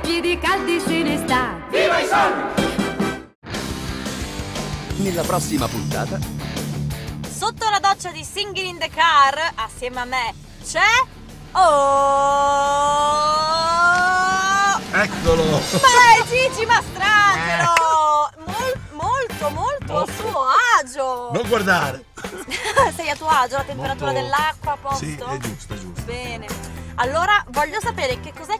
piedi caldi se ne sta. Viva i soldi! Nella prossima puntata Sotto la doccia di Singing in the Car, assieme a me, c'è... Oh! Eccolo! Ma è Gigi Mastrangelo! Mol- molto, molto a suo agio! Non guardare! Sei a tuo agio? La temperatura Molto- dell'acqua a posto? Sì, è giusto, è giusto. Bene. Allora, voglio sapere che cos'è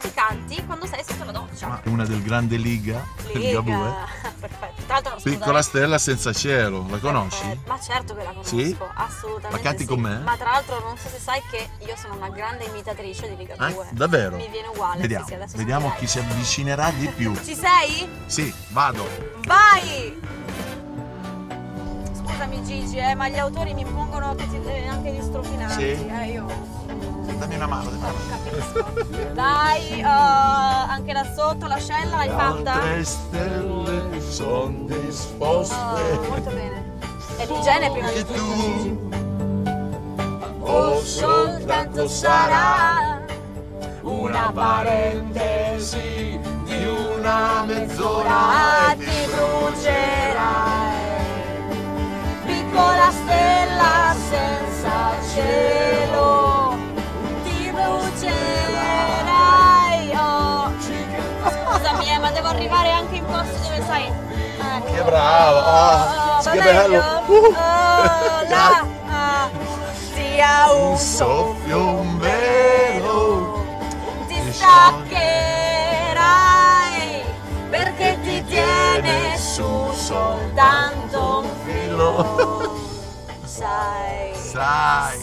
grande Liga, Liga. Gabue. Perfetto. L'altro, Piccola stella senza cielo, la conosci? Eh, ma certo che la conosco, Sì? assolutamente. La canti sì. con me? Ma tra l'altro non so se sai che io sono una grande imitatrice di Liga Eh? 2. Davvero? Mi viene uguale. Vediamo, sì, vediamo chi si avvicinerà di più. Ci sei? Sì, vado. Vai! Scusami Gigi, eh, ma gli autori mi impongono che ti devi anche. Sì? Eh, io Dammi una mano. dammi una mano. capisco. Dai, uh, anche là sotto l'ascella l'hai fatta? Altre stelle sono disposte. Oh, molto bene. È l'igiene prima di tutto, tu Gigi. o soltanto sarà una parentesi di una mezz'ora scusami eh, ma devo arrivare anche in posti dove sai ecco. Che bravo! Ah, Oh, sì, che bello! Uh. Oh, là, ah. sia un Un soffio, un velo ti staccherai perché ti tiene su soltanto un filo sai Sai!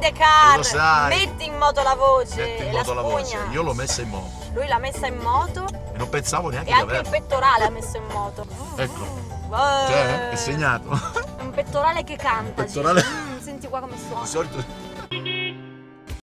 In the car Lo sai. metti in moto la voce Metti in e la moto la voce. Io l'ho messa in moto. Lui l'ha messa in moto. E non pensavo neanche e di anche il pettorale ha messo in moto. Ecco, cioè, è segnato. un pettorale che canta Pettorale- Gigi. Mm, senti qua come suona. Di solito